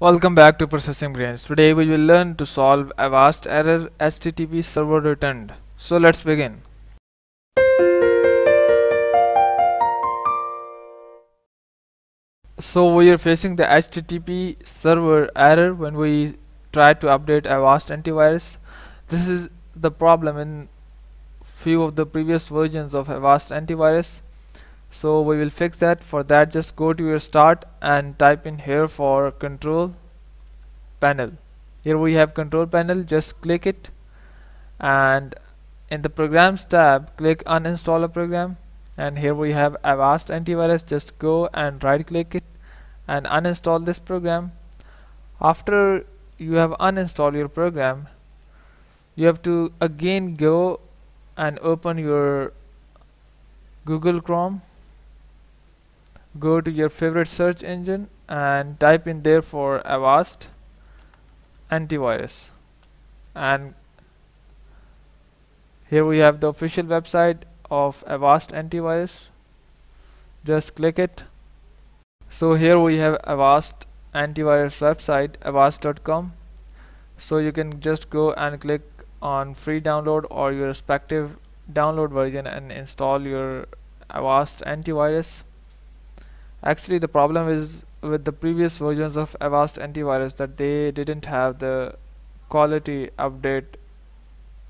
Welcome back to Processing Brains. Today we will learn to solve Avast error HTTP server returned. So let's begin. So we are facing the HTTP server error when we try to update Avast antivirus. This is the problem in few of the previous versions of Avast antivirus so we will fix that. For that just go to your start and type in here for control panel. Here we have control panel. Just click it. And in the programs tab click uninstall a program. And here we have Avast antivirus. Just go and right click it and uninstall this program. After you have uninstalled your program you have to again go and open your Google Chrome go to your favorite search engine and type in there for Avast antivirus. And here we have the official website of Avast antivirus. Just click it. So here we have Avast antivirus website avast.com so you can just go and click on free download or your respective download version and install your Avast antivirus actually the problem is with the previous versions of Avast antivirus that they didn't have the quality update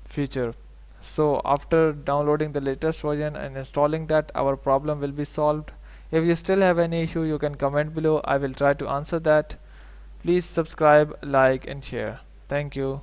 feature. So after downloading the latest version and installing that our problem will be solved. If you still have any issue you can comment below. I will try to answer that. Please subscribe like and share. Thank you